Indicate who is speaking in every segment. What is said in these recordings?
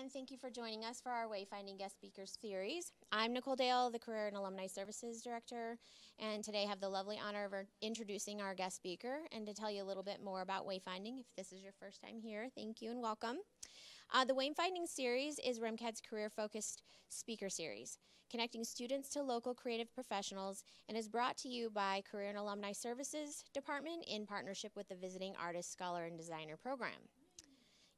Speaker 1: and thank you for joining us for our Wayfinding Guest Speakers series. I'm Nicole Dale, the Career and Alumni Services Director, and today I have the lovely honor of introducing our guest speaker and to tell you a little bit more about Wayfinding. If this is your first time here, thank you and welcome. Uh, the Wayfinding series is RMCAD's career-focused speaker series, connecting students to local creative professionals and is brought to you by Career and Alumni Services Department in partnership with the Visiting Artist, Scholar, and Designer program.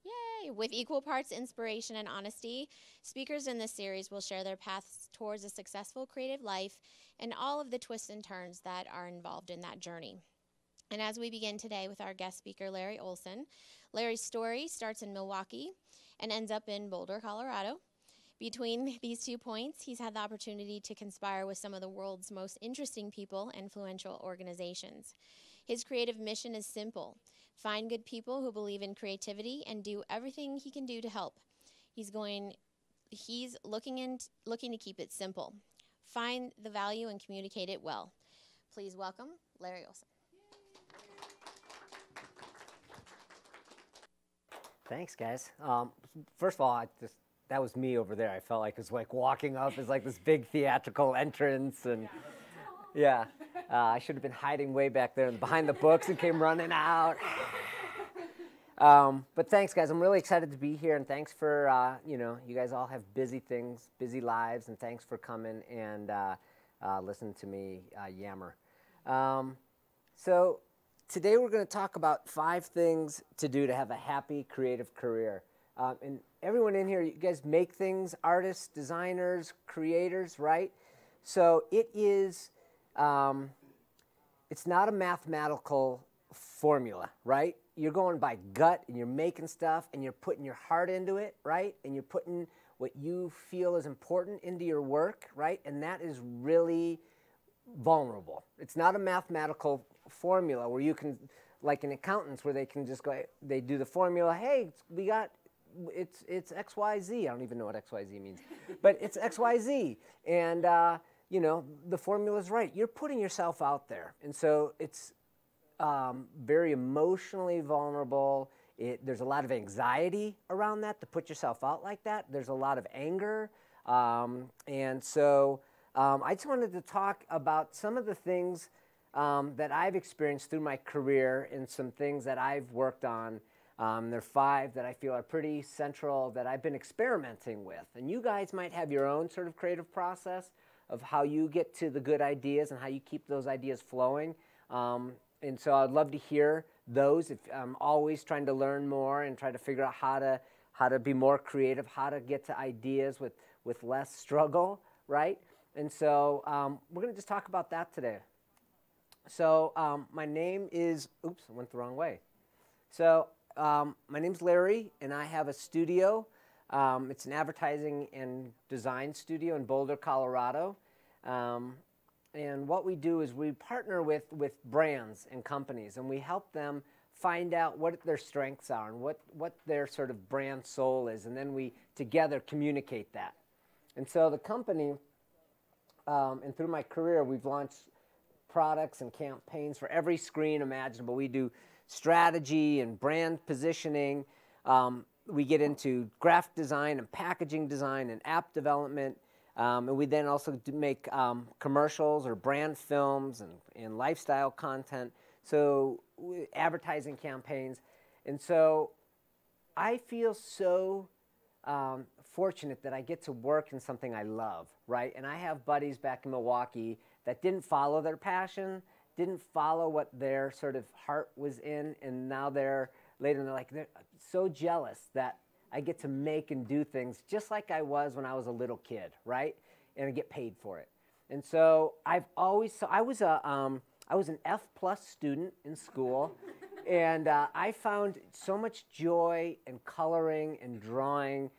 Speaker 1: Yay! With equal parts inspiration and honesty, speakers in this series will share their paths towards a successful creative life and all of the twists and turns that are involved in that journey. And as we begin today with our guest speaker, Larry Olson, Larry's story starts in Milwaukee and ends up in Boulder, Colorado. Between these two points, he's had the opportunity to conspire with some of the world's most interesting people, and influential organizations. His creative mission is simple find good people who believe in creativity and do everything he can do to help. He's going he's looking in looking to keep it simple. Find the value and communicate it well. Please welcome Larry Olson.
Speaker 2: Thanks, guys. Um, first of all, I just that was me over there. I felt like it was like walking up is like this big theatrical entrance, and yeah, uh, I should have been hiding way back there behind the books and came running out. Um, but thanks, guys. I'm really excited to be here, and thanks for uh, you know you guys all have busy things, busy lives, and thanks for coming and uh, uh, listen to me uh, yammer. Um, so today we're going to talk about five things to do to have a happy creative career. Um, and everyone in here, you guys make things, artists, designers, creators, right? So it is. Um, it's not a mathematical formula, right? You're going by gut and you're making stuff and you're putting your heart into it, right? And you're putting what you feel is important into your work, right? And that is really vulnerable. It's not a mathematical formula where you can, like an accountants, where they can just go, they do the formula, hey, we got, it's, it's XYZ. I don't even know what XYZ means, but it's XYZ. And, uh, you know, the formula is right. You're putting yourself out there. And so it's um, very emotionally vulnerable. It, there's a lot of anxiety around that to put yourself out like that. There's a lot of anger. Um, and so um, I just wanted to talk about some of the things um, that I've experienced through my career and some things that I've worked on. Um, there are five that I feel are pretty central that I've been experimenting with. And you guys might have your own sort of creative process of how you get to the good ideas and how you keep those ideas flowing. Um, and so I'd love to hear those. If I'm always trying to learn more and try to figure out how to how to be more creative, how to get to ideas with with less struggle, right? And so um, we're going to just talk about that today. So um, my name is oops, I went the wrong way. So um, my name's Larry, and I have a studio um, it's an advertising and design studio in Boulder, Colorado. Um, and what we do is we partner with, with brands and companies and we help them find out what their strengths are and what, what their sort of brand soul is. And then we together communicate that. And so the company, um, and through my career, we've launched products and campaigns for every screen imaginable. We do strategy and brand positioning. Um, we get into graphic design and packaging design and app development. Um, and we then also make um, commercials or brand films and, and lifestyle content, so advertising campaigns. And so I feel so um, fortunate that I get to work in something I love, right? And I have buddies back in Milwaukee that didn't follow their passion, didn't follow what their sort of heart was in, and now they're later and they're like, they're so jealous that I get to make and do things just like I was when I was a little kid, right? And I get paid for it. And so I've always, so I was a, um, I was an F plus student in school, and uh, I found so much joy and coloring and drawing,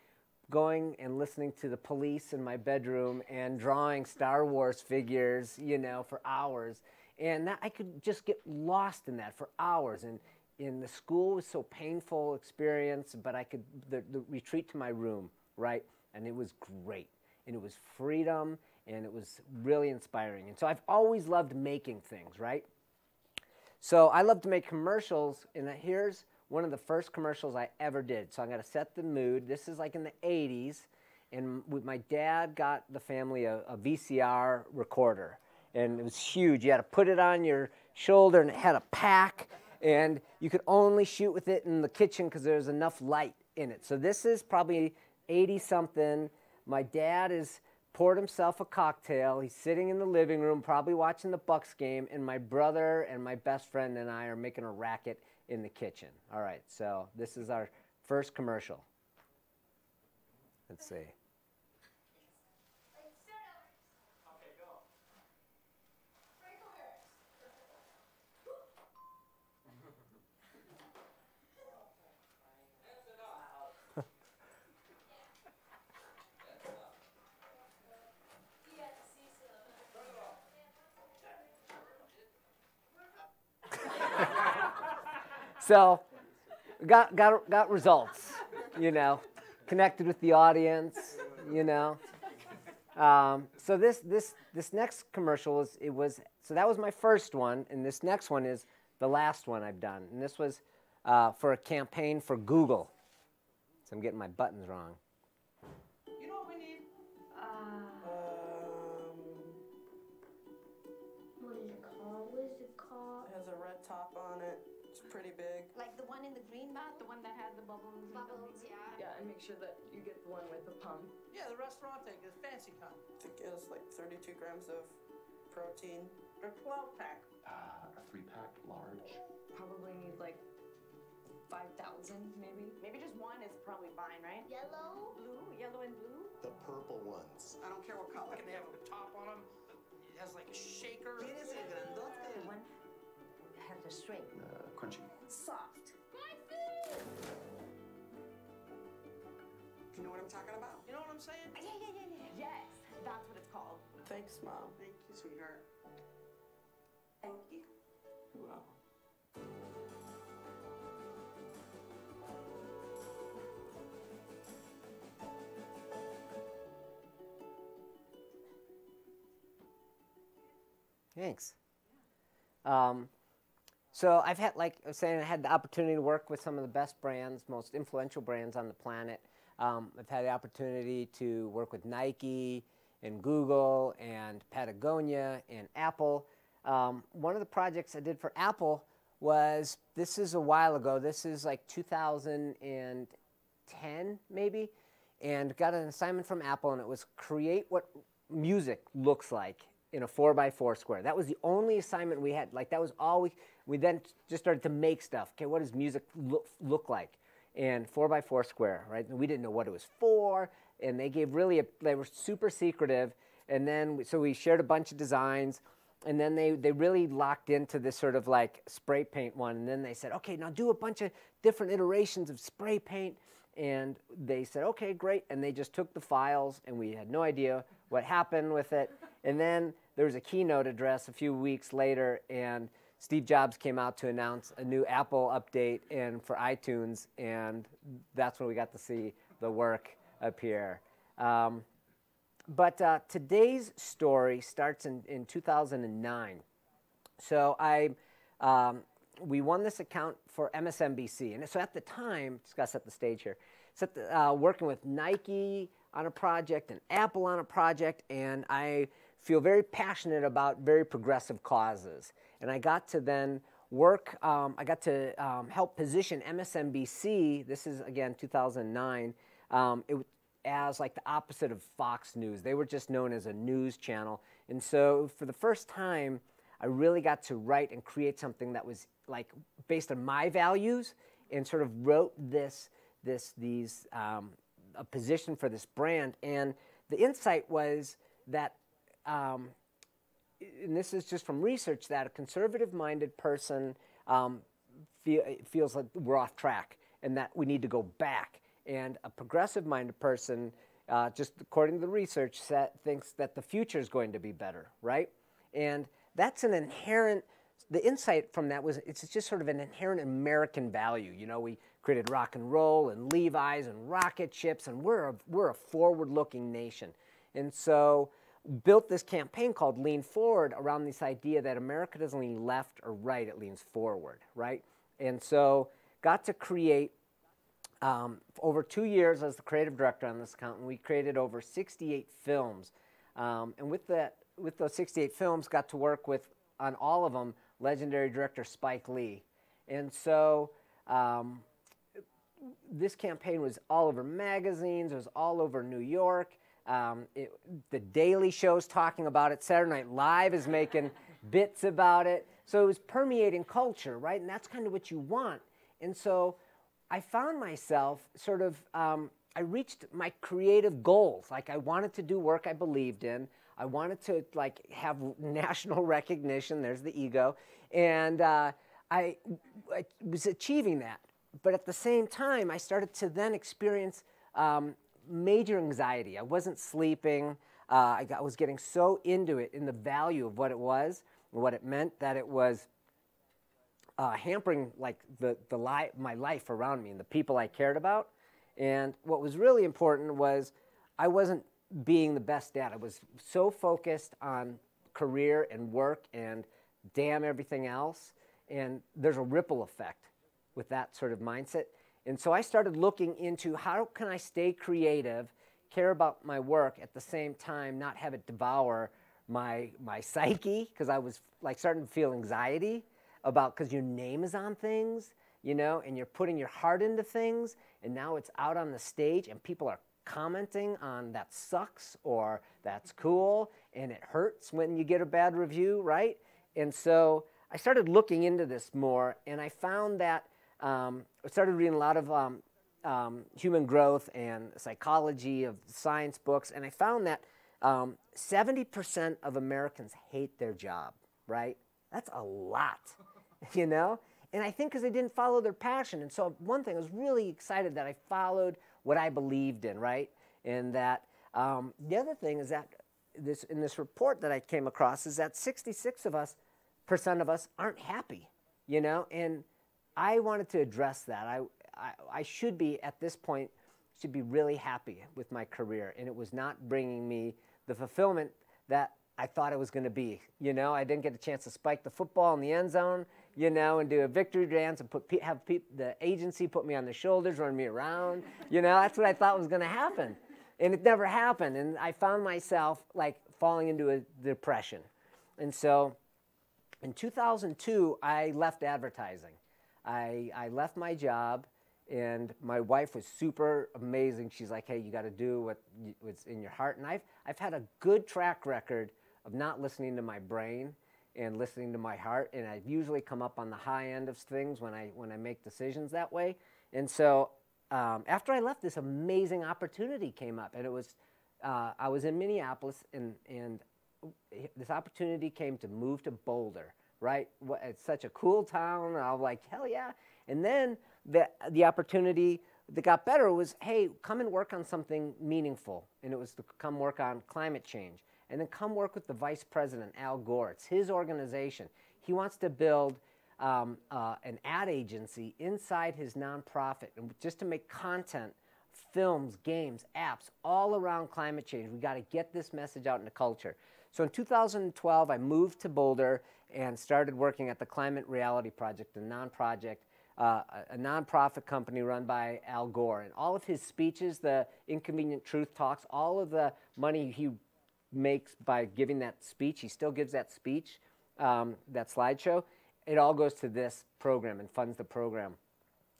Speaker 2: going and listening to the Police in my bedroom and drawing Star Wars figures, you know, for hours. And that I could just get lost in that for hours and in the school was so painful experience, but I could the, the retreat to my room, right? And it was great. And it was freedom and it was really inspiring. And so I've always loved making things, right? So I love to make commercials, and here's one of the first commercials I ever did. So I'm going to set the mood. This is like in the 80s, and my dad got the family a, a VCR recorder, and it was huge. You had to put it on your shoulder, and it had a pack, and you could only shoot with it in the kitchen because there's enough light in it. So this is probably 80 something. My dad is poured himself a cocktail. He's sitting in the living room, probably watching the Bucks game, and my brother and my best friend and I are making a racket in the kitchen. All right, so this is our first commercial. Let's see. So, got, got, got results, you know, connected with the audience, you know. Um, so this, this, this next commercial was, it was, so that was my first one, and this next one is the last one I've done. And this was uh, for a campaign for Google. So I'm getting my buttons wrong.
Speaker 1: One that had the bubbles.
Speaker 3: Bubbles, yeah.
Speaker 4: Yeah, and make sure that you get the one with the pump.
Speaker 5: Yeah, the restaurant thing is fancy kind. I think it has like 32 grams of protein. Or 12 pack.
Speaker 6: Uh, a three pack large.
Speaker 4: Probably need like 5,000 maybe.
Speaker 7: Maybe just one is probably fine, right?
Speaker 3: Yellow?
Speaker 7: Blue, yellow and blue.
Speaker 8: The purple ones.
Speaker 5: I don't care what color. They have a top on them. It has like a shaker.
Speaker 7: The one has a straight,
Speaker 6: Uh, crunchy.
Speaker 7: soft.
Speaker 5: You know what I'm talking about? You know what I'm saying?
Speaker 7: Yeah, yeah, yeah, yeah. Yes, that's what it's called.
Speaker 5: Thanks, Mom. Thank you, sweetheart.
Speaker 7: Thank you.
Speaker 5: You're welcome.
Speaker 2: Thanks. Um, so I've had, like I was saying, I had the opportunity to work with some of the best brands, most influential brands on the planet. Um, I've had the opportunity to work with Nike and Google and Patagonia and Apple. Um, one of the projects I did for Apple was this is a while ago. This is like 2010 maybe, and got an assignment from Apple, and it was create what music looks like in a four by four square. That was the only assignment we had. Like that was all we. We then just started to make stuff. Okay, what does music look look like? And four by four square, right? And we didn't know what it was for, and they gave really a, they were super secretive. And then so we shared a bunch of designs, and then they they really locked into this sort of like spray paint one. And then they said, okay, now do a bunch of different iterations of spray paint. And they said, okay, great. And they just took the files, and we had no idea what happened with it. And then there was a keynote address a few weeks later, and Steve Jobs came out to announce a new Apple update and for iTunes, and that's when we got to see the work appear. Um, but uh, today's story starts in, in 2009. So I, um, we won this account for MSNBC, and so at the time, just got to set the stage here. Set the, uh, working with Nike on a project and Apple on a project, and I feel very passionate about very progressive causes. And I got to then work. Um, I got to um, help position MSNBC. This is again 2009. Um, it, as like the opposite of Fox News. They were just known as a news channel. And so for the first time, I really got to write and create something that was like based on my values and sort of wrote this, this, these, um, a position for this brand. And the insight was that, um, and this is just from research, that a conservative minded person um, feel, feels like we're off track and that we need to go back. And a progressive minded person, uh, just according to the research, set, thinks that the future is going to be better, right? And that's an inherent, the insight from that was it's just sort of an inherent American value. You know, we created rock and roll and Levi's and rocket ships, and we're a, we're a forward looking nation. And so, built this campaign called Lean Forward around this idea that America doesn't lean left or right, it leans forward, right? And so, got to create um, over two years as the creative director on this account, and we created over 68 films. Um, and with that, with those 68 films, got to work with on all of them legendary director Spike Lee. And so um, this campaign was all over magazines. It was all over New York. Um, it, the Daily Show's talking about it. Saturday Night Live is making bits about it. So it was permeating culture, right? And that's kind of what you want. And so I found myself sort of, um, I reached my creative goals. Like I wanted to do work I believed in. I wanted to like have national recognition. There's the ego, and uh, I, I, was achieving that. But at the same time, I started to then experience um, major anxiety. I wasn't sleeping. Uh, I, got, I was getting so into it in the value of what it was, what it meant that it was uh, hampering like the, the li- my life around me and the people I cared about. And what was really important was I wasn't being the best dad. I was so focused on career and work and damn everything else. And there's a ripple effect with that sort of mindset. And so I started looking into how can I stay creative, care about my work at the same time, not have it devour my my psyche because I was like starting to feel anxiety about because your name is on things, you know, and you're putting your heart into things, and now it's out on the stage and people are commenting on that sucks or that's cool, and it hurts when you get a bad review, right? And so I started looking into this more, and I found that um, I started reading a lot of um, um, human growth and psychology of science books, and I found that 70% um, of Americans hate their job, right? That's a lot, you know? And I think because they didn't follow their passion. And so, one thing, I was really excited that I followed what I believed in, right? And that um, the other thing is that this in this report that I came across is that 66 of us percent of us aren't happy, you know? And I wanted to address that. I, I, I should be, at this point, should be really happy with my career. And it was not bringing me the fulfillment that I thought it was going to be. You know, I didn't get a chance to spike the football in the end zone, you know, and do a victory dance and put have the agency put me on the shoulders, run me around. You know, that's what I thought was going to happen. And it never happened. And I found myself like falling into a depression. And so in 2002, I left advertising. I, I left my job, and my wife was super amazing. She's like, hey, you got to do what you, what's in your heart. And I've, I've had a good track record of not listening to my brain and listening to my heart. And I've usually come up on the high end of things when I, when I make decisions that way. And so um, after I left, this amazing opportunity came up. And it was, uh, I was in Minneapolis, and, and this opportunity came to move to Boulder right? It's such a cool town. I was like, hell yeah. And then the, the opportunity that got better was, hey, come and work on something meaningful. And it was to come work on climate change. And then come work with the vice president, Al Gore. It's his organization. He wants to build um, uh, an ad agency inside his nonprofit and just to make content, films, games, apps, all around climate change. We got to get this message out into culture. So in 2012, I moved to Boulder and started working at the Climate Reality Project, a non-project, uh, a nonprofit company run by Al Gore. And all of his speeches, the Inconvenient Truth Talks, all of the money he makes by giving that speech, he still gives that speech, um, that slideshow, it all goes to this program and funds the program.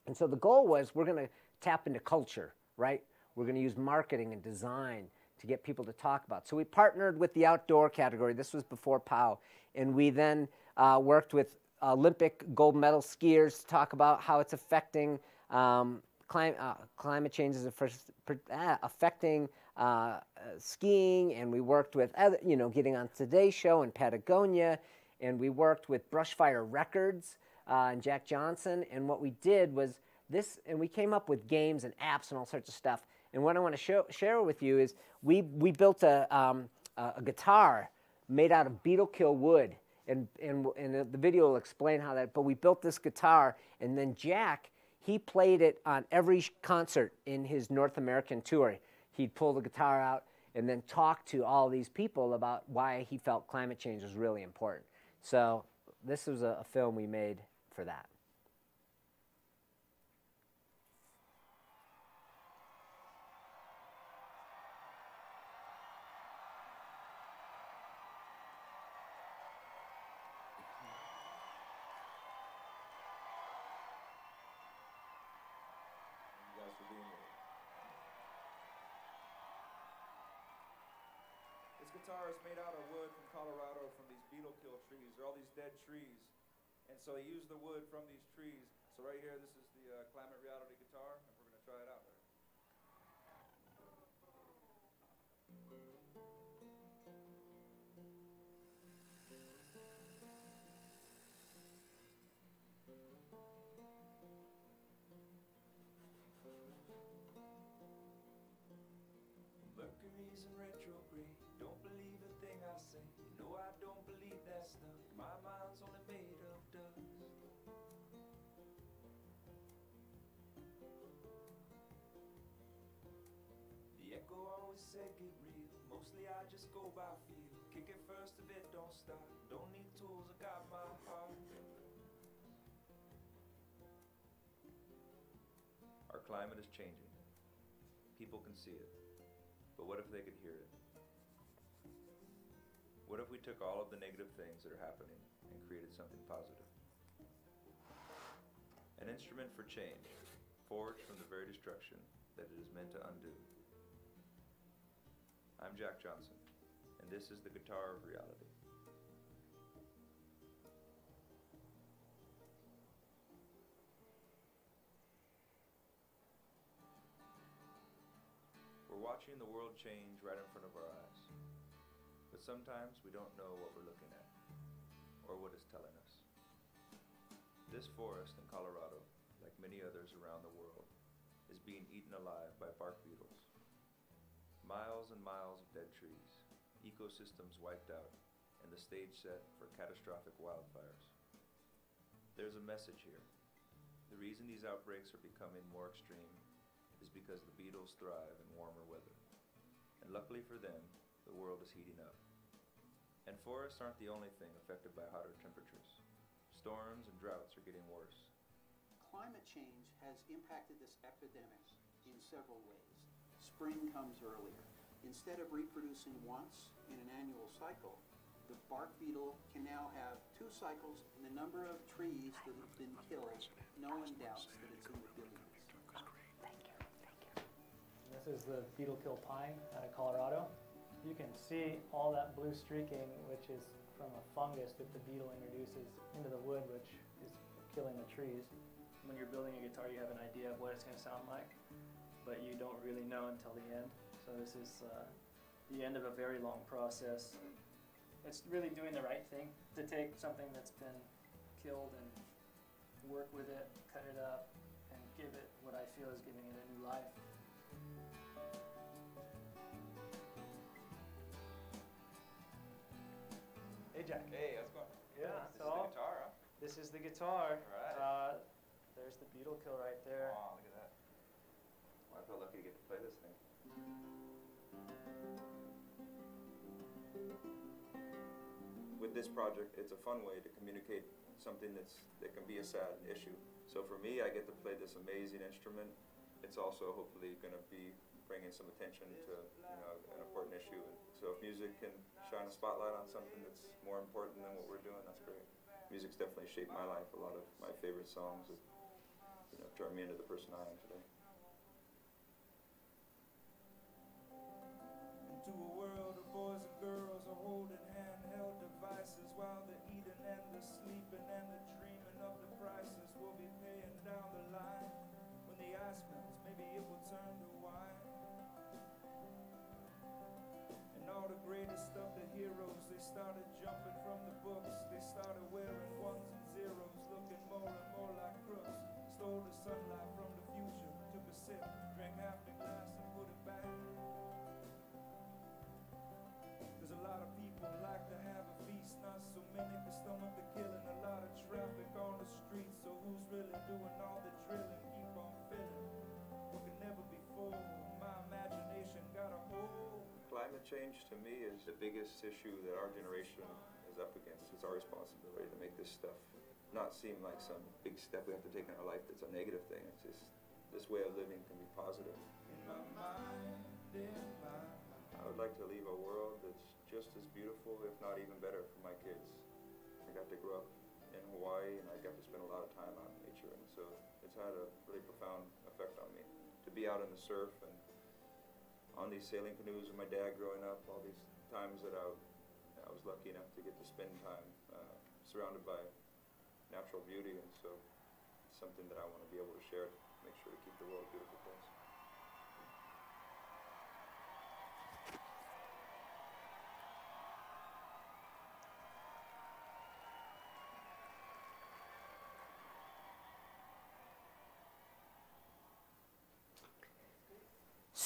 Speaker 2: And so the goal was we're going to tap into culture, right? We're going to use marketing and design to get people to talk about. So we partnered with the outdoor category. This was before POW. And we then uh, worked with Olympic gold medal skiers to talk about how it's affecting um, clim- uh, climate change is uh, affecting uh, skiing. And we worked with, other, you know, getting on Today Show in Patagonia. And we worked with Brushfire Records uh, and Jack Johnson. And what we did was this, and we came up with games and apps and all sorts of stuff. And what I want to show, share with you is we, we built a, um, a guitar made out of beetle kill wood. And, and, and the video will explain how that, but we built this guitar, and then Jack, he played it on every concert in his North American tour. He'd pull the guitar out and then talk to all these people about why he felt climate change was really important. So this was a, a film we made for that.
Speaker 8: guitar is made out of wood from Colorado from these beetle kill trees. They're all these dead trees. And so he used the wood from these trees. So right here, this is the uh, Climate Reality guitar, and we're going to try it out. Right? Mercury's in retrograde. Don't believe My mind's only made of dust. The echo always said get real. Mostly I just go by feel. Kick it first if it don't stop. Don't need tools, I got my heart. Our climate is changing. People can see it. But what if they could hear it? What if we took all of the negative things that are happening and created something positive? An instrument for change, forged from the very destruction that it is meant to undo. I'm Jack Johnson, and this is the guitar of reality. We're watching the world change right in front of our eyes. But sometimes we don't know what we're looking at or what it's telling us. This forest in Colorado, like many others around the world, is being eaten alive by bark beetles. Miles and miles of dead trees, ecosystems wiped out, and the stage set for catastrophic wildfires. There's a message here. The reason these outbreaks are becoming more extreme is because the beetles thrive in warmer weather. And luckily for them, the world is heating up. And forests aren't the only thing affected by hotter temperatures. Storms and droughts are getting worse.
Speaker 9: Climate change has impacted this epidemic in several ways. Spring comes earlier. Instead of reproducing once in an annual cycle, the bark beetle can now have two cycles, and the number of trees that have been killed, no one doubts that it's in the billions. Thank you, thank you.
Speaker 10: This is the beetle kill pine out of Colorado. You can see all that blue streaking, which is from a fungus that the beetle introduces into the wood, which is killing the trees. When you're building a guitar, you have an idea of what it's going to sound like, but you don't really know until the end. So this is uh, the end of a very long process. It's really doing the right thing to take something that's been killed and work with it, cut it up, and give it what I feel is giving it a new life. Jack.
Speaker 8: Hey, how's it going?
Speaker 10: Yeah,
Speaker 8: This
Speaker 10: so
Speaker 8: is the guitar, huh?
Speaker 10: this is the guitar.
Speaker 8: Alright.
Speaker 10: Uh, there's the beetle kill right there.
Speaker 8: Oh, look at that. Well, I feel lucky to get to play this thing. With this project, it's a fun way to communicate something that's that can be a sad issue. So for me, I get to play this amazing instrument. It's also hopefully going to be bringing some attention to you know an important issue. And so if music can shine a spotlight on something that's more important than what we're doing, that's great. Music's definitely shaped my life. A lot of my favorite songs have you know turned me into the person I am today. Into a world of boys and girls are holding to me is the biggest issue that our generation is up against. It's our responsibility to make this stuff not seem like some big step we have to take in our life that's a negative thing. It's just this way of living can be positive. I would like to leave a world that's just as beautiful, if not even better, for my kids. I got to grow up in Hawaii, and I got to spend a lot of time out in nature, and so it's had a really profound effect on me. To be out in the surf and on these sailing canoes with my dad growing up, all these times that I, I was lucky enough to get to spend time uh, surrounded by natural beauty, and so it's something that I want to be able to share, make sure to keep the world beautiful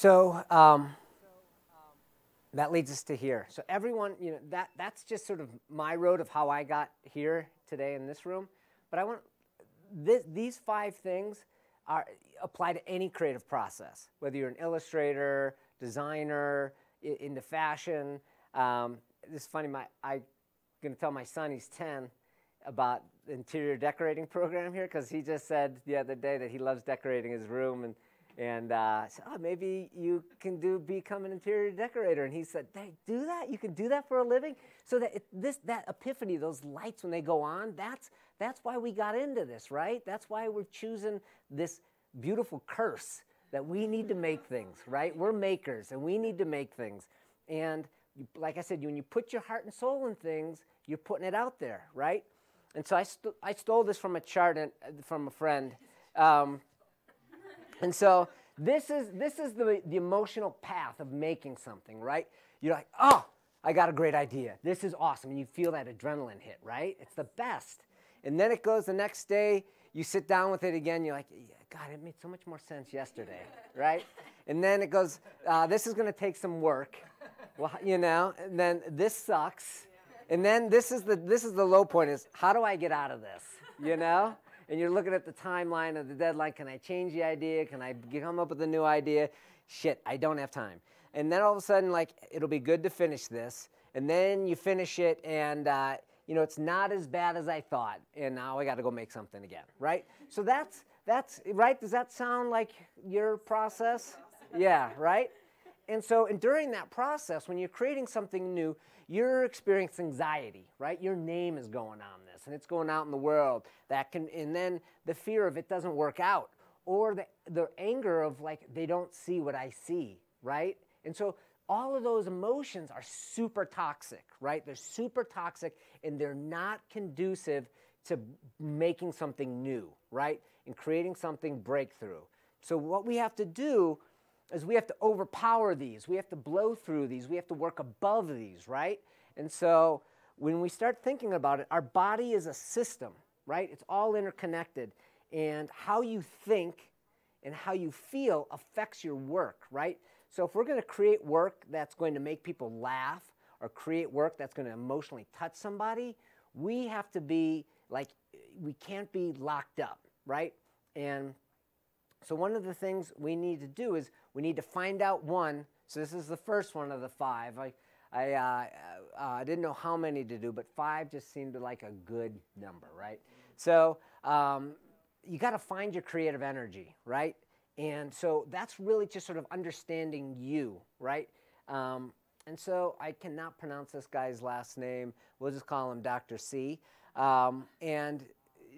Speaker 2: So um, that leads us to here. So everyone, you know, that that's just sort of my road of how I got here today in this room. But I want this, these five things are apply to any creative process, whether you're an illustrator, designer, into fashion. Um, this is funny. My I going to tell my son he's 10 about the interior decorating program here because he just said the other day that he loves decorating his room and and uh, said, oh, maybe you can do become an interior decorator. And he said, they do that? You can do that for a living? So that it, this that epiphany, those lights when they go on, that's that's why we got into this, right? That's why we're choosing this beautiful curse that we need to make things, right? We're makers and we need to make things. And you, like I said, when you put your heart and soul in things, you're putting it out there, right? And so I, st- I stole this from a chart and, uh, from a friend. Um, and so this is this is the, the emotional path of making something, right? You're like, oh, I got a great idea. This is awesome. And you feel that adrenaline hit, right? It's the best. And then it goes the next day, you sit down with it again, you're like, yeah, God, it made so much more sense yesterday, right? And then it goes, uh, this is gonna take some work. Well, you know, and then this sucks. And then this is the this is the low point is how do I get out of this? You know? And you're looking at the timeline of the deadline. Can I change the idea? Can I come up with a new idea? Shit, I don't have time. And then all of a sudden, like, it'll be good to finish this. And then you finish it, and uh, you know it's not as bad as I thought. And now I got to go make something again, right? So that's that's right. Does that sound like your process? Yeah, right. And so, and during that process, when you're creating something new, you're experiencing anxiety, right? Your name is going on and it's going out in the world. That can, and then the fear of it doesn't work out, or the the anger of like they don't see what I see, right? And so, all of those emotions are super toxic, right? They're super toxic, and they're not conducive to making something new, right? And creating something breakthrough. So, what we have to do is we have to overpower these. We have to blow through these. We have to work above these, right? And so when we start thinking about it, our body is a system, right? It's all interconnected. And how you think and how you feel affects your work, right? So if we're going to create work that's going to make people laugh or create work that's going to emotionally touch somebody, we have to be like, we can't be locked up, right? And so one of the things we need to do is we need to find out one. So this is the first one of the five. I, uh, uh, didn't know how many to do, but five just seemed like a good number, right? So um, you got to find your creative energy, right? And so that's really just sort of understanding you, right? Um, and so I cannot pronounce this guy's last name. We'll just call him Dr. C. Um, and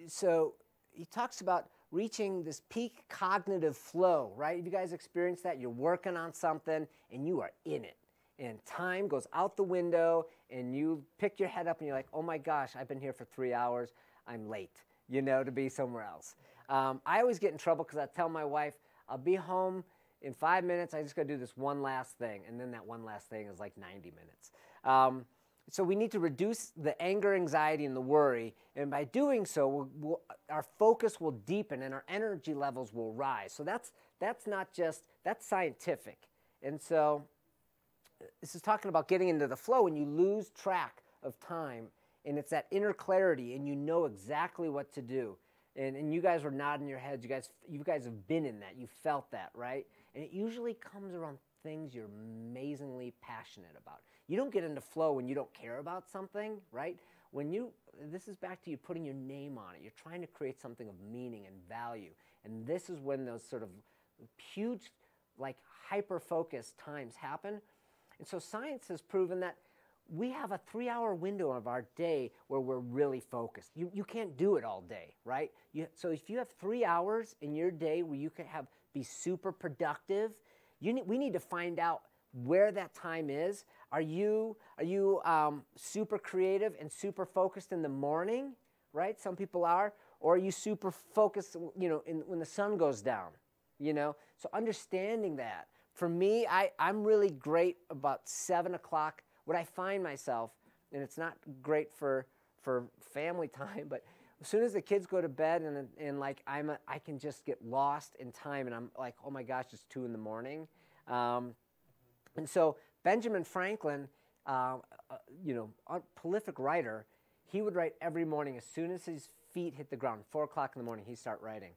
Speaker 2: so he talks about reaching this peak cognitive flow, right? You guys experience that? You're working on something and you are in it. And time goes out the window and you pick your head up and you're like, oh my gosh, I've been here for three hours. I'm late, you know, to be somewhere else. Um, I always get in trouble because I tell my wife, I'll be home in five minutes. I just got to do this one last thing. And then that one last thing is like 90 minutes. Um, so we need to reduce the anger, anxiety, and the worry. And by doing so, we'll, we'll, our focus will deepen and our energy levels will rise. So that's, that's not just, that's scientific. And so this is talking about getting into the flow and you lose track of time. And it's that inner clarity and you know exactly what to do. And, and you guys were nodding your heads. You guys, you guys have been in that. You felt that, right? And it usually comes around things you're amazingly passionate about. You don't get into flow when you don't care about something, right? When you, this is back to you putting your name on it. You're trying to create something of meaning and value. And this is when those sort of huge, like hyper focused times happen. And so science has proven that we have a three hour window of our day where we're really focused. You, you can't do it all day, right? You, so if you have three hours in your day where you can have be super productive, you we need to find out where that time is. Are you, are you um, super creative and super focused in the morning, right? Some people are. Or are you super focused, you know, in, when the sun goes down, you know? So understanding that. For me, I, I'm really great about 7 o'clock. What I find myself, and it's not great for, for family time, but as soon as the kids go to bed and, and like I'm a, I can just get lost in time and I'm like, oh my gosh, it's 2 in the morning. Um, and so Benjamin Franklin, uh, uh, you know, a prolific writer, he would write every morning as soon as his feet hit the ground, 4 o'clock in the morning, he'd start writing.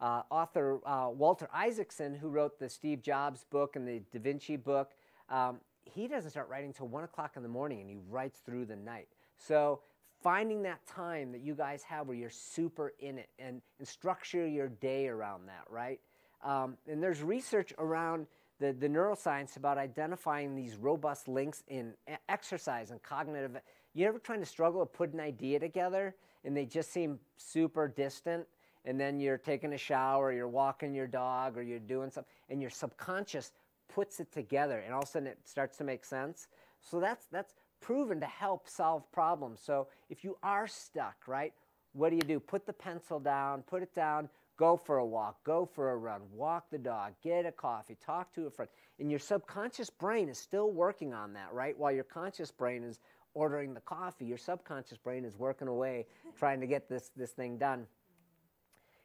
Speaker 2: Uh, author uh, Walter Isaacson, who wrote the Steve Jobs book and the Da Vinci book, um, he doesn't start writing until 1 o'clock in the morning and he writes through the night. So finding that time that you guys have where you're super in it and, and structure your day around that, right? Um, and there's research around the, the neuroscience about identifying these robust links in exercise and cognitive. You ever trying to struggle to put an idea together and they just seem super distant? And then you're taking a shower, you're walking your dog, or you're doing something, and your subconscious puts it together, and all of a sudden it starts to make sense. So that's that's proven to help solve problems. So if you are stuck, right, what do you do? Put the pencil down, put it down, Go for a walk, go for a run, walk the dog, get a coffee, talk to a friend. And your subconscious brain is still working on that, right? While your conscious brain is ordering the coffee, your subconscious brain is working away trying to get this, this thing done.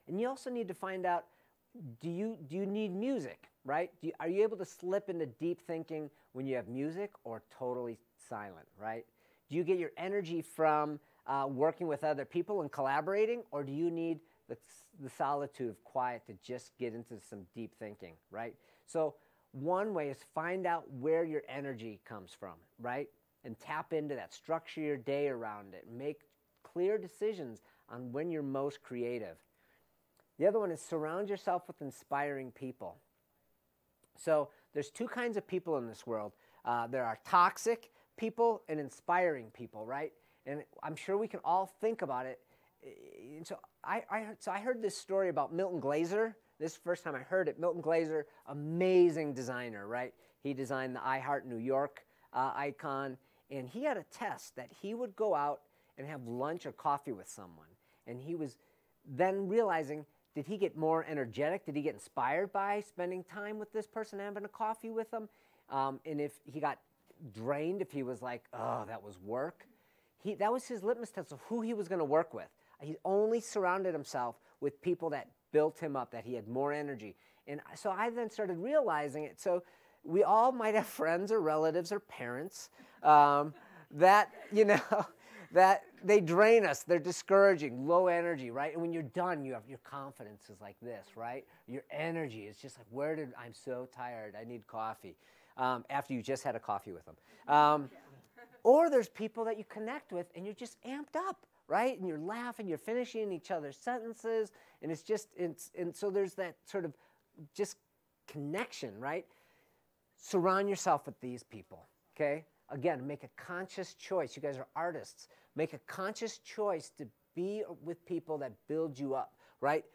Speaker 2: And you also need to find out do you, do you need music, right? You, are you able to slip into deep thinking when you have music or totally silent, right? Do you get your energy from uh, working with other people and collaborating, or do you need the, the solitude of quiet to just get into some deep thinking, right? So, one way is find out where your energy comes from, right? And tap into that. Structure your day around it. Make clear decisions on when you're most creative. The other one is surround yourself with inspiring people. So, there's two kinds of people in this world uh, there are toxic people and inspiring people, right? And I'm sure we can all think about it and so I, I, heard, so I heard this story about Milton Glaser. This first time I heard it. Milton Glaser, amazing designer, right? He designed the I Heart New York uh, icon, and he had a test that he would go out and have lunch or coffee with someone. And he was then realizing, did he get more energetic? Did he get inspired by spending time with this person, having a coffee with them? Um, and if he got drained, if he was like, oh, that was work, he, that was his litmus test of who he was going to work with. He only surrounded himself with people that built him up, that he had more energy. And so I then started realizing it. So we all might have friends or relatives or parents um, that, you know, that they drain us. They're discouraging, low energy, right? And when you're done, you have your confidence is like this, right? Your energy is just like, where did I'm so tired? I need coffee. Um, after you just had a coffee with them. Um, or there's people that you connect with and you're just amped up right? And you're laughing, you're finishing each other's sentences, and it's just, it's, and so there's that sort of just connection, right? Surround yourself with these people, okay? Again, make a conscious choice. You guys are artists. Make a conscious choice to be with people that build you up, right?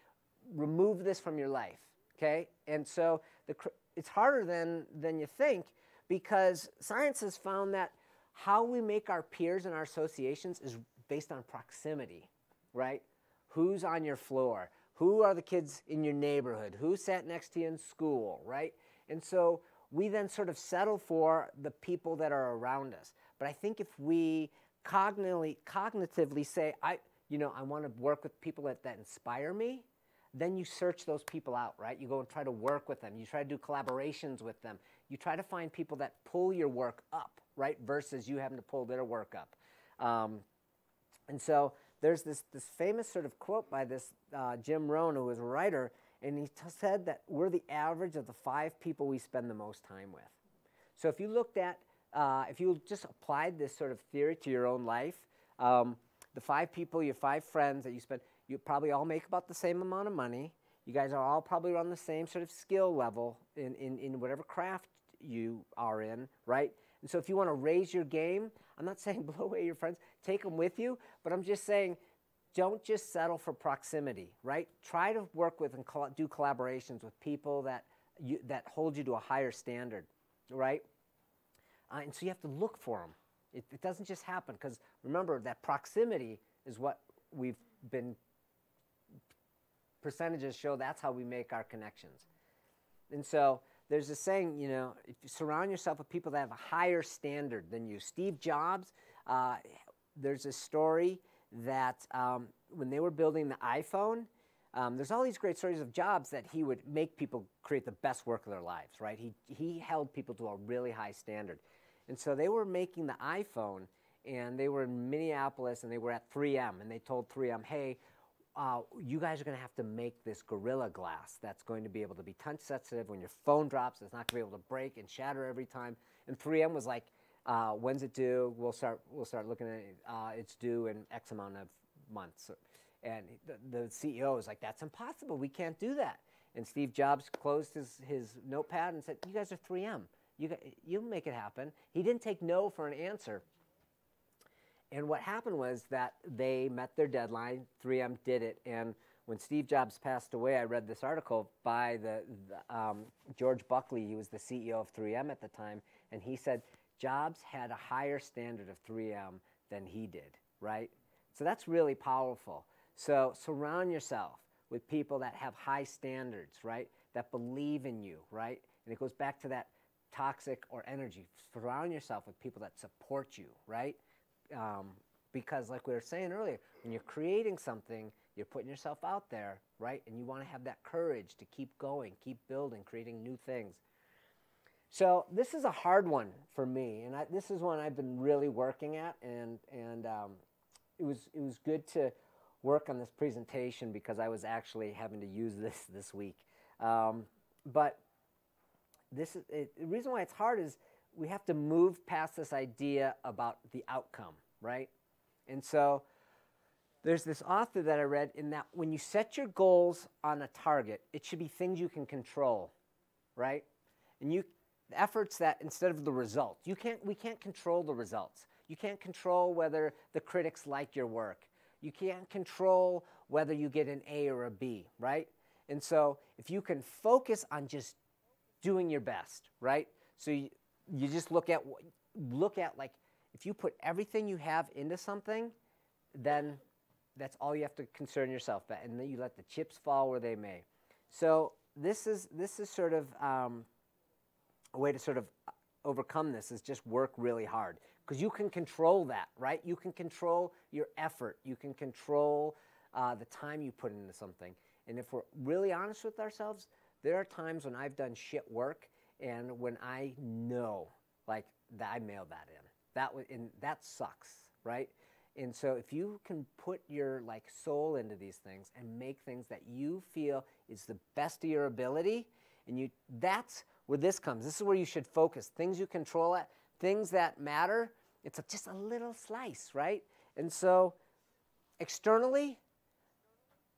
Speaker 2: Remove this from your life, okay? And so the, it's harder than, than you think because science has found that how we make our peers and our associations is based on proximity, right? Who's on your floor? Who are the kids in your neighborhood? Who sat next to you in school, right? And so we then sort of settle for the people that are around us. But I think if we cognitively, cognitively say, I, you know, I want to work with people that, that inspire me, then you search those people out, right? You go and try to work with them. You try to do collaborations with them. You try to find people that pull your work up, right? Versus you having to pull their work up. Um, and so there's this, this famous sort of quote by this uh, Jim Rohn, who was a writer, and he said that we're the average of the five people we spend the most time with. So if you looked at, uh, if you just applied this sort of theory to your own life, um, the five people, your five friends that you spend, you probably all make about the same amount of money. You guys are all probably on the same sort of skill level in, in, in whatever craft you are in, right? And so if you want to raise your game, I'm not saying blow away your friends, take them with you, but I'm just saying don't just settle for proximity, right? Try to work with and do collaborations with people that you, that hold you to a higher standard, right? Uh, and so you have to look for them. It, it doesn't just happen because remember that proximity is what we've been percentages show that's how we make our connections. And so there's a saying, you know, if you surround yourself with people that have a higher standard than you. Steve Jobs, uh, there's a story that um, when they were building the iPhone, um, there's all these great stories of Jobs that he would make people create the best work of their lives, right? He, he held people to a really high standard. And so they were making the iPhone, and they were in Minneapolis, and they were at 3M, and they told 3M, hey, uh, you guys are going to have to make this Gorilla Glass that's going to be able to be touch sensitive. When your phone drops, it's not going to be able to break and shatter every time. And 3M was like, uh, when's it due? We'll start, we'll start looking at it. Uh, it's due in X amount of months. And the, the CEO was like, that's impossible. We can't do that. And Steve Jobs closed his, his notepad and said, you guys are 3M. You, you'll make it happen. He didn't take no for an answer. And what happened was that they met their deadline. 3M did it. And when Steve Jobs passed away, I read this article by the, the um, George Buckley. He was the CEO of 3M at the time, and he said Jobs had a higher standard of 3M than he did. Right. So that's really powerful. So surround yourself with people that have high standards. Right. That believe in you. Right. And it goes back to that toxic or energy. Surround yourself with people that support you. Right um, because, like we were saying earlier, when you're creating something, you're putting yourself out there, right? And you want to have that courage to keep going, keep building, creating new things. So this is a hard one for me, and I, this is one I've been really working at, and and um, it was it was good to work on this presentation because I was actually having to use this this week. Um, but this is it, the reason why it's hard is we have to move past this idea about the outcome, right? And so there's this author that I read in that when you set your goals on a target, it should be things you can control, right? And you efforts that instead of the results. You can't we can't control the results. You can't control whether the critics like your work. You can't control whether you get an A or a B, right? And so if you can focus on just doing your best, right? So you, you just look at look at like if you put everything you have into something, then that's all you have to concern yourself about, and then you let the chips fall where they may. So this is this is sort of um, a way to sort of overcome this is just work really hard because you can control that, right? You can control your effort. You can control uh, the time you put into something. And if we're really honest with ourselves, there are times when I've done shit work and when I know, like, that I mailed that in, that was, and that sucks, right? And so if you can put your like soul into these things and make things that you feel is the best of your ability, and you that's where this comes. This is where you should focus. Things you control at, things that matter. It's a, just a little slice, right? And so externally,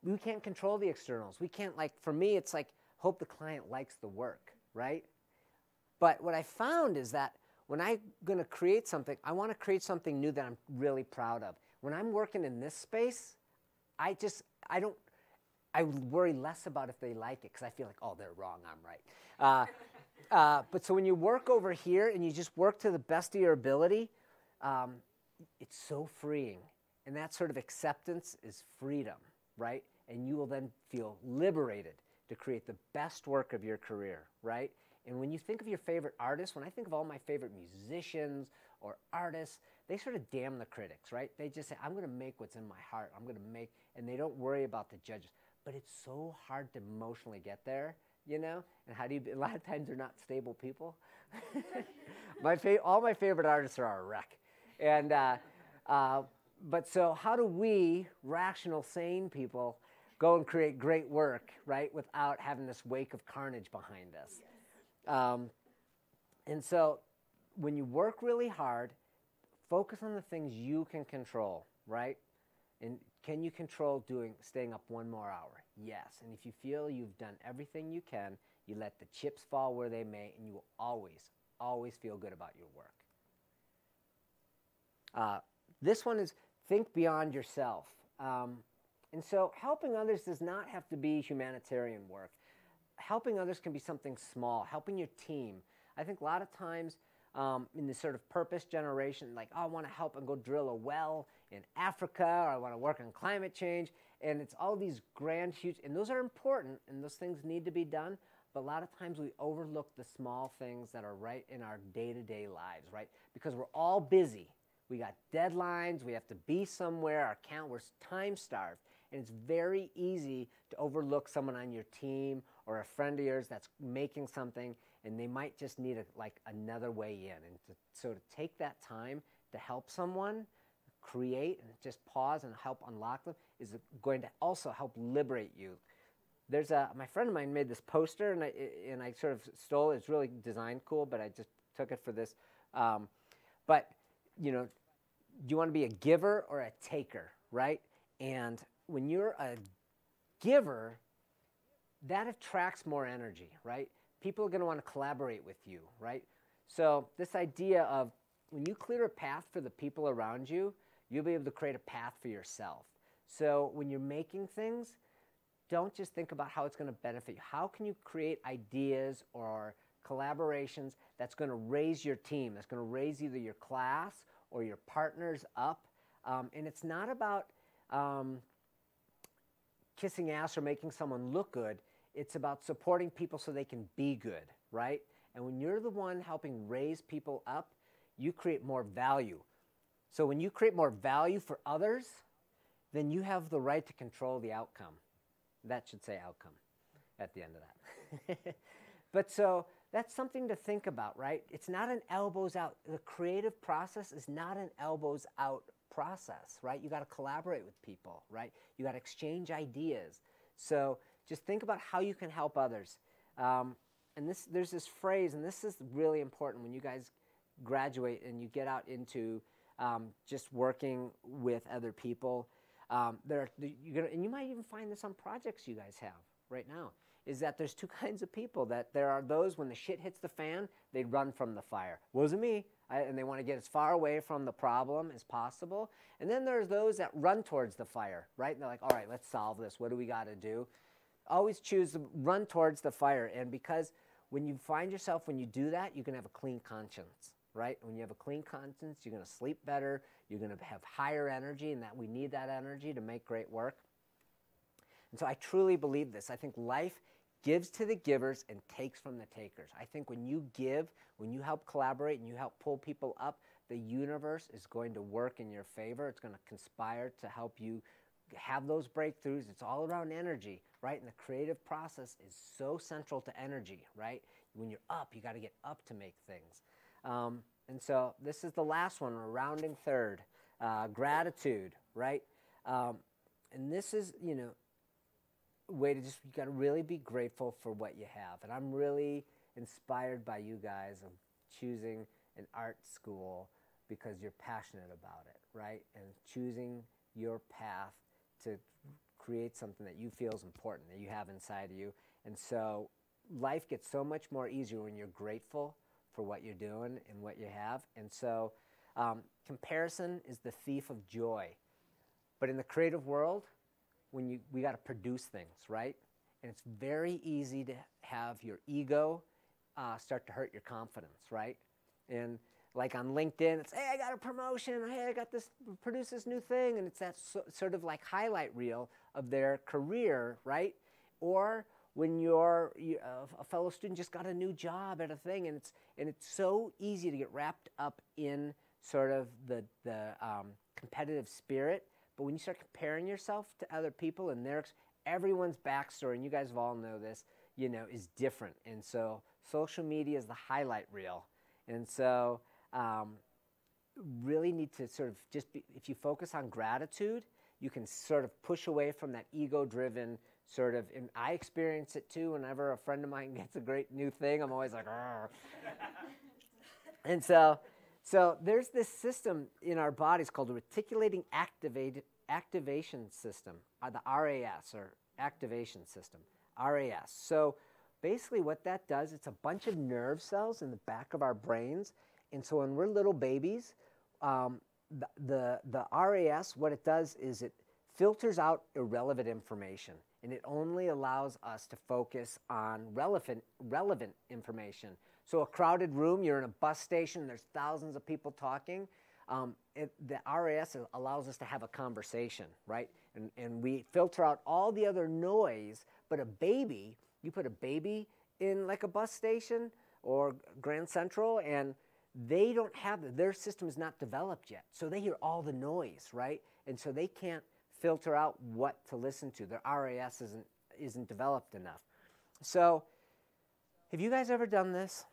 Speaker 2: we can't control the externals. We can't like for me, it's like hope the client likes the work, right? But what I found is that when I'm going to create something, I want to create something new that I'm really proud of. When I'm working in this space, I just, I don't, I worry less about if they like it because I feel like, oh, they're wrong, I'm right. Uh, uh, but so when you work over here and you just work to the best of your ability, um, it's so freeing. And that sort of acceptance is freedom, right? And you will then feel liberated to create the best work of your career, right? And when you think of your favorite artists, when I think of all my favorite musicians or artists, they sort of damn the critics, right? They just say, I'm going to make what's in my heart. I'm going to make, and they don't worry about the judges. But it's so hard to emotionally get there, you know? And how do you, a lot of times they're not stable people. my fa- all my favorite artists are a wreck. And, uh, uh, but so how do we, rational, sane people, go and create great work, right, without having this wake of carnage behind us? Um, and so when you work really hard, focus on the things you can control, right? And can you control doing staying up one more hour? Yes. And if you feel you've done everything you can, you let the chips fall where they may, and you will always, always feel good about your work. Uh, this one is think beyond yourself. Um, and so helping others does not have to be humanitarian work helping others can be something small, helping your team. I think a lot of times um, in this sort of purpose generation, like, oh, I want to help and go drill a well in Africa, or I want to work on climate change. And it's all these grand, huge, and those are important, and those things need to be done. But a lot of times we overlook the small things that are right in our day to day lives, right? Because we're all busy. We got deadlines, we have to be somewhere, our count, we're time starved. And it's very easy to overlook someone on your team or a friend of yours that's making something and they might just need a, like another way in. And to, so to take that time to help someone create and just pause and help unlock them is going to also help liberate you. There's a my friend of mine made this poster and I and I sort of stole it. It's really designed cool, but I just took it for this. Um, but you know, do you want to be a giver or a taker, right? And when you're a giver, that attracts more energy, right? People are going to want to collaborate with you, right? So this idea of when you clear a path for the people around you, you'll be able to create a path for yourself. So when you're making things, don't just think about how it's going to benefit you. How can you create ideas or collaborations that's going to raise your team, that's going to raise either your class or your partners up? Um, and it's not about um, kissing ass or making someone look good. It's about supporting people so they can be good, right? And when you're the one helping raise people up, you create more value. So when you create more value for others, then you have the right to control the outcome. That should say outcome at the end of that. but so that's something to think about, right? It's not an elbows out. The creative process is not an elbows out process, right? You got to collaborate with people, right? You got to exchange ideas. So just think about how you can help others. Um, and this, there's this phrase, and this is really important when you guys graduate and you get out into um, just working with other people. Um, there, you're gonna, and you might even find this on projects you guys have right now. Is that there's two kinds of people. That there are those when the shit hits the fan, they run from the fire. Wasn't me, I, and they want to get as far away from the problem as possible. And then there's those that run towards the fire, right? And they're like, all right, let's solve this. What do we got to do? Always choose to run towards the fire, and because when you find yourself when you do that, you can have a clean conscience right? When you have a clean conscience, you're going to sleep better, you're going to have higher energy, and that we need that energy to make great work. And so I truly believe this. I think life gives to the givers and takes from the takers. I think when you give, when you help collaborate and you help pull people up, the universe is going to work in your favor. It's going to conspire to help you have those breakthroughs. It's all around energy, right? And the creative process is so central to energy, right? When you're up, you got to get up to make things. Um, and so this is the last one, rounding third. Uh, gratitude, right? Um, and this is, you know, way to just, you got to really be grateful for what you have. And I'm really inspired by you guys of choosing an art school because you're passionate about it, right? And choosing your path to create something that you feel is important, that you have inside of you. And so life gets so much more easier when you're grateful for what you're doing and what you have. And so um, comparison is the thief of joy. But in the creative world, when you, we got to produce things, right? And it's very easy to have your ego uh, start to hurt your confidence, right? And like on LinkedIn, it's, hey, I got a promotion. Hey, I got this, produce this new thing. And it's that so, sort of like highlight reel of their career, right? Or when you're uh, a fellow student just got a new job at a thing and it's and it's so easy to get wrapped up in sort of the the um, competitive spirit. But when you start comparing yourself to other people and their everyone's backstory and you guys have all know this you know is different. And so social media is the highlight reel. And so um, really need to sort of just be, if you focus on gratitude you can sort of push away from that ego driven sort of, and I experience it too whenever a friend of mine gets a great new thing, I'm always like, and so, so there's this system in our bodies called the reticulating activated activation system, or uh, the RAS, or activation system, RAS. So basically what that does, it's a bunch of nerve cells in the back of our brains. And so when we're little babies, um, the, the, RAS, what it does is it filters out irrelevant information and it only allows us to focus on relevant, relevant information. So, a crowded room, you're in a bus station, there's thousands of people talking. Um, it, the RAS allows us to have a conversation, right? And, and we filter out all the other noise, but a baby, you put a baby in like a bus station or Grand Central, and they don't have, their system is not developed yet. So they hear all the noise, right? And so they can't filter out what to listen to. Their RAS isn't, isn't developed enough. So, have you guys ever done this?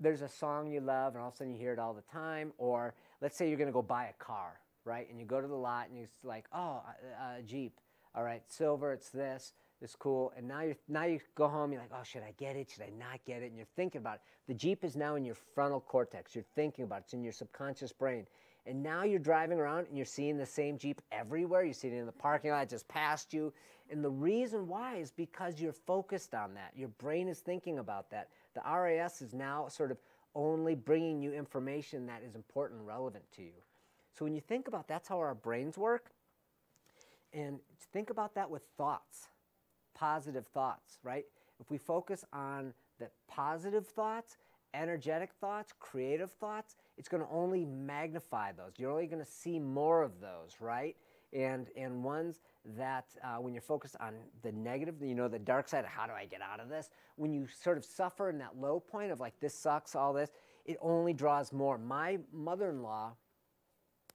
Speaker 2: There's a song you love, and all of a sudden you hear it all the time. Or let's say you're going to go buy a car, right? And you go to the lot and you're like, oh, a, a Jeep. All right, silver, it's this. It's cool. And now you now you go home. You're like, oh, should I get it? Should I not get it? And you're thinking about it. The Jeep is now in your frontal cortex. You're thinking about it. It's in your subconscious brain. And now you're driving around and you're seeing the same Jeep everywhere. You see it in the parking lot, just past you. And the reason why is because you're focused on that. Your brain is thinking about that. The RAS is now sort of only bringing you information that is important and relevant to you. So when you think about that's how our brains work, and think about that with thoughts, positive thoughts, right? If we focus on the positive thoughts, energetic thoughts, creative thoughts, it's going to only magnify those. You're only going to see more of those, right? And, and ones that uh, when you're focused on the negative, you know, the dark side of how do I get out of this, when you sort of suffer in that low point of like, this sucks, all this, it only draws more. My mother in law,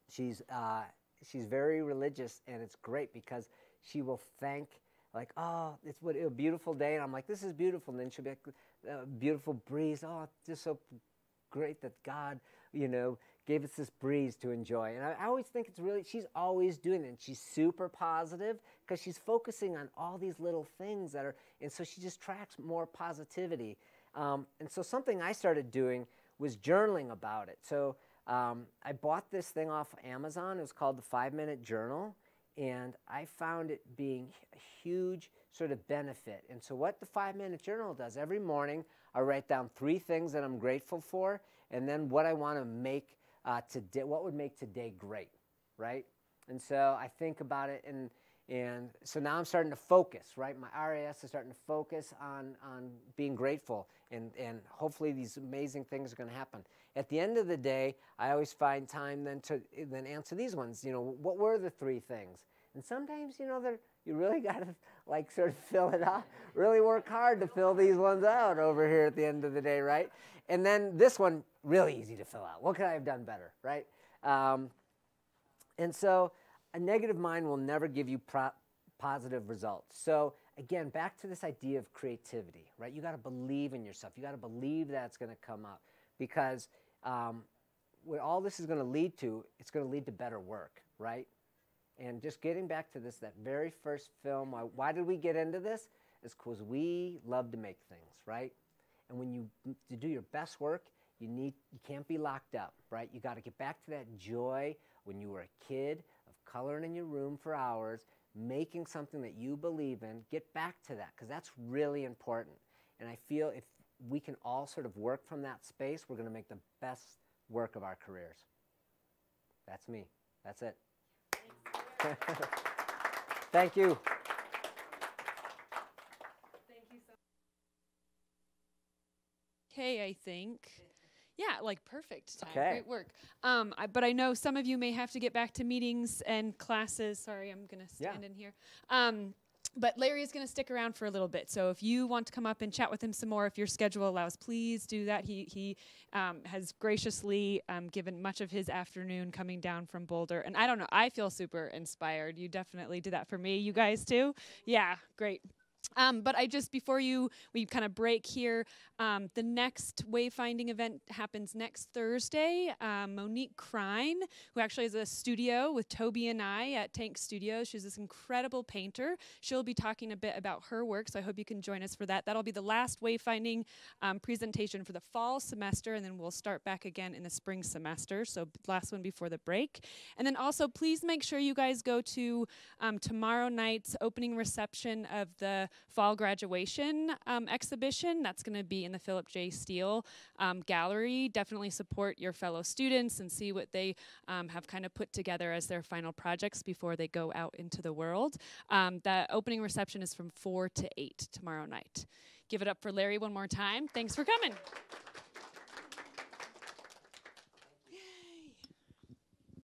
Speaker 2: she's, uh, she's very religious, and it's great because she will thank, like, oh, it's what a beautiful day. And I'm like, this is beautiful. And then she'll be like, a beautiful breeze. Oh, just so great that God you know, gave us this breeze to enjoy. And I, I always think it's really, she's always doing it. And she's super positive because she's focusing on all these little things that are, and so she just tracks more positivity. Um, and so something I started doing was journaling about it. So um, I bought this thing off Amazon. It was called the Five Minute Journal. And I found it being a huge sort of benefit. And so, what the Five Minute Journal does every morning, I write down three things that I'm grateful for, and then what I want to make uh, today, what would make today great, right? And so I think about it, and and so now I'm starting to focus, right? My RAS is starting to focus on on being grateful, and and hopefully these amazing things are going to happen. At the end of the day, I always find time then to then answer these ones. You know, what were the three things? And sometimes, you know, they're you really got to like sort of fill it out, really work hard to fill these ones out over here at the end of the day, right? And then this one, really easy to fill out. What could I have done better, right? Um, and so a negative mind will never give you positive results. So again, back to this idea of creativity, right? You got to believe in yourself. You got to believe that it's going to come up because um, what all this is going to lead to, it's going to lead to better work, right? And just getting back to this, that very first film, why, why did we get into this? Is because we love to make things, right? And when you to do your best work, you need you can't be locked up, right? You got to get back to that joy when you were a kid of coloring in your room for hours, making something that you believe in. Get back to that because that's really important. And I feel if we can all sort of work from that space, we're going to make the best work of our careers. That's me. That's it. Thank you.
Speaker 11: Thank you so Okay, I think. Yeah, like perfect time.
Speaker 2: Okay.
Speaker 11: Great work. Um, I, but I know some of you may have to get back to meetings and classes. Sorry, I'm gonna stand
Speaker 2: Yeah.
Speaker 11: in here. Um, but Larry is going to stick around for a little bit. So if you want to come up and chat with him some more, if your schedule allows, please do that. He he um, has graciously um, given much of his afternoon coming down from Boulder, and I don't know. I feel super inspired. You definitely did that for me. You guys too. Yeah, great. Um, but I just before you we kind of break here. Um, the next wayfinding event happens next Thursday. Um, Monique Krine, who actually has a studio with Toby and I at Tank Studios, she's this incredible painter. She'll be talking a bit about her work, so I hope you can join us for that. That'll be the last wayfinding um, presentation for the fall semester, and then we'll start back again in the spring semester. So last one before the break. And then also, please make sure you guys go to um, tomorrow night's opening reception of the fall graduation um, exhibition. That's going to be in the Philip J. Steele um, Gallery. Definitely support your fellow students and see what they um, have kind of put together as their final projects before they go out into the world. Um, the opening reception is from 4 to 8 tomorrow night. Give it up for Larry one more time. Thanks for coming.